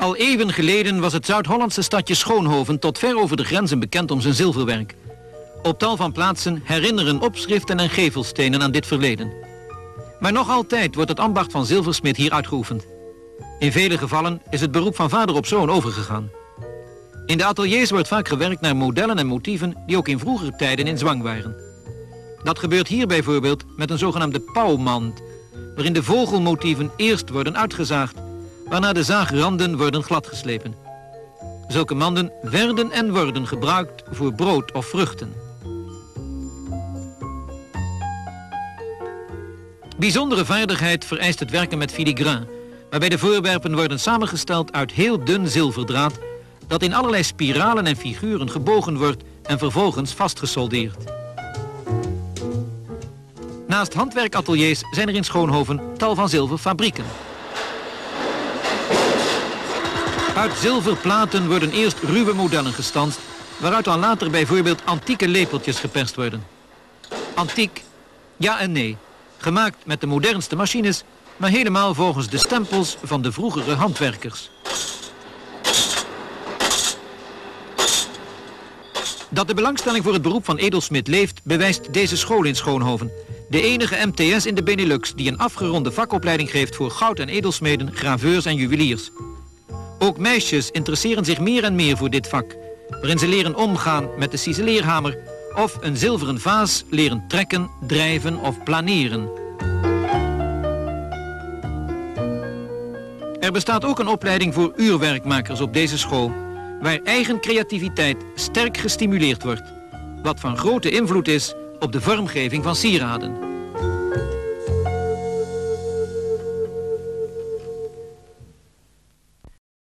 Al eeuwen geleden was het Zuid-Hollandse stadje Schoonhoven tot ver over de grenzen bekend om zijn zilverwerk. Op tal van plaatsen herinneren opschriften en gevelstenen aan dit verleden. Maar nog altijd wordt het ambacht van zilversmid hier uitgeoefend. In vele gevallen is het beroep van vader op zoon overgegaan. In de ateliers wordt vaak gewerkt naar modellen en motieven die ook in vroegere tijden in zwang waren. Dat gebeurt hier bijvoorbeeld met een zogenaamde pauwmand, waarin de vogelmotieven eerst worden uitgezaagd, waarna de zaagranden worden gladgeslepen. Zulke manden werden en worden gebruikt voor brood of vruchten. Bijzondere vaardigheid vereist het werken met filigraan, waarbij de voorwerpen worden samengesteld uit heel dun zilverdraad dat in allerlei spiralen en figuren gebogen wordt en vervolgens vastgesoldeerd. Naast handwerkateliers zijn er in Schoonhoven tal van zilverfabrieken. Uit zilverplaten worden eerst ruwe modellen gestanst, waaruit dan later bijvoorbeeld antieke lepeltjes geperst worden. Antiek? Ja en nee. Gemaakt met de modernste machines, maar helemaal volgens de stempels van de vroegere handwerkers. Dat de belangstelling voor het beroep van edelsmid leeft, bewijst deze school in Schoonhoven. De enige MTS in de Benelux die een afgeronde vakopleiding geeft voor goud- en edelsmeden, graveurs en juweliers. Ook meisjes interesseren zich meer en meer voor dit vak, waarin ze leren omgaan met de cizeleerhamer of een zilveren vaas leren trekken, drijven of planeren. Er bestaat ook een opleiding voor uurwerkmakers op deze school, waar eigen creativiteit sterk gestimuleerd wordt, wat van grote invloed is op de vormgeving van sieraden.